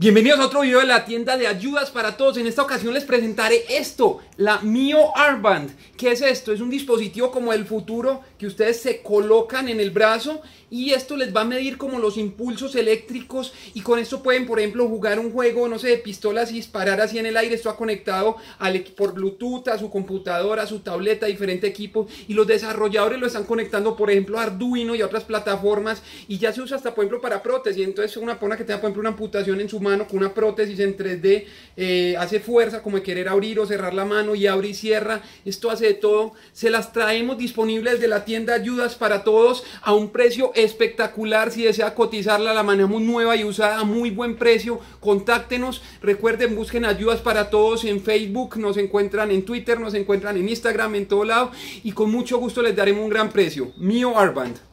Bienvenidos a otro video de la tienda de ayudas para todos. En esta ocasión les presentaré esto, la Mio Armband. ¿Qué es esto? Es un dispositivo como el futuro que ustedes se colocan en el brazo y esto les va a medir como los impulsos eléctricos y con esto pueden, por ejemplo, jugar un juego, no sé, de pistolas y disparar así en el aire. Esto ha conectado al, por Bluetooth a su computadora, a su tableta, a diferente equipo y los desarrolladores lo están conectando, por ejemplo, a Arduino y a otras plataformas y ya se usa hasta, por ejemplo, para prótesis. Entonces, una persona que tenga, por ejemplo, una amputación en su mano con una prótesis en 3D, eh, hace fuerza como querer abrir o cerrar la mano y abre y cierra, esto hace de todo, se las traemos disponibles de la tienda Ayudas para Todos a un precio espectacular, si desea cotizarla, la manejamos nueva y usada a muy buen precio, contáctenos, recuerden, busquen Ayudas para Todos en Facebook, nos encuentran en Twitter, nos encuentran en Instagram, en todo lado. Y con mucho gusto les daremos un gran precio. Mío Arband.